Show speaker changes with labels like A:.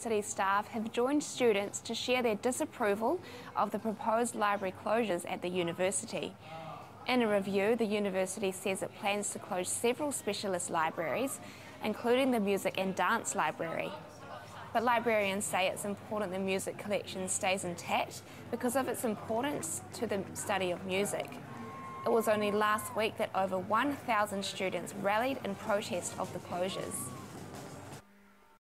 A: City staff have joined students to share their disapproval of the proposed library closures at the university. In a review, the university says it plans to close several specialist libraries, including the Music and Dance Library. But librarians say it's important the music collection stays intact because of its importance to the study of music. It was only last week that over 1,000 students rallied in protest of the closures.